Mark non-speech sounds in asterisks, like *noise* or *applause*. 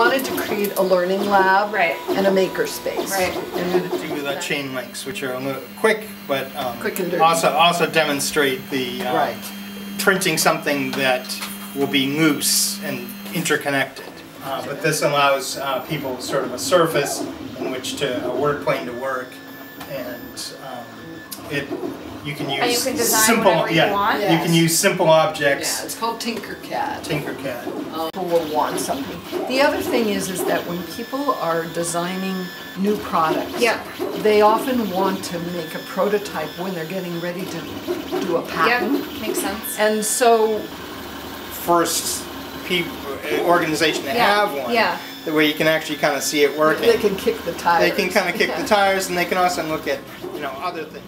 wanted to create a learning lab Right. and a maker space. Right. And do the chain links, which are a little quick, but um, Quick and dirty. also also demonstrate the um, Right. printing something that will be loose and interconnected. Uh, but this allows uh, people sort of a surface in which to a work plane to work, and um, it you can oh, use you can design simple whatever you yeah want? you can use simple yeah, objects. it's called Tinkercad. Tinkercad. Oh. people will want something. The other thing is, is that when people are designing new products, Yeah. they often want to make a prototype when they're getting ready to do a Yep, patent. makes sense. And so, First people uh, organization to Yeah, have one. yeah. The way you can actually kind of see it working. they can kick the tires. They can kind of kick Yeah. the tires *laughs* and they can also look at, you know, other things.